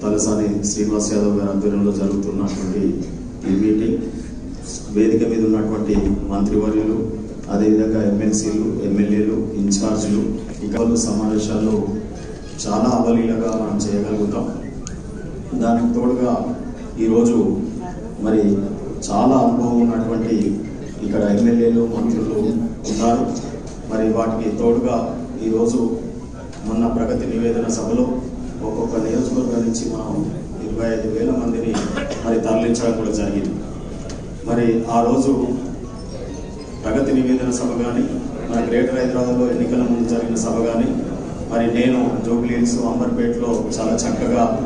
తలసాని శ్రీనివాస్ యాదవ్ గారి ఆధ్వర్యంలో జరుగుతున్నటువంటి ఈ మీటింగ్. వేదిక మీద ఉన్నటువంటి మంత్రివర్యులు అదేవిధంగా ఎమ్మెల్సీలు ఎమ్మెల్యేలు ఇన్ఛార్జీలు ఇక సమావేశాల్లో చాలా అవలీలగా మనం చేయగలుగుతాం. దానికి తోడుగా ఈరోజు మరి చాలా అనుభవం ఉన్నటువంటి ఇక్కడ ఎమ్మెల్యేలు మంత్రులు ఉన్నారు. మరి వాటికి తోడుగా ఈరోజు మొన్న ప్రగతి నివేదన సభలో ఒక్కొక్క నియోజకవర్గం నుంచి మనం ఇరవై ఐదు వేల మందిని మరి తరలించడం కూడా జరిగింది. మరి ఆ రోజు ప్రగతి నివేదన సభ కానీ మన గ్రేటర్ హైదరాబాద్లో ఎన్నికల ముందు జరిగిన సభ కానీ మరి నేను జూబ్లీహిల్స్ అంబర్పేటలో చాలా చక్కగా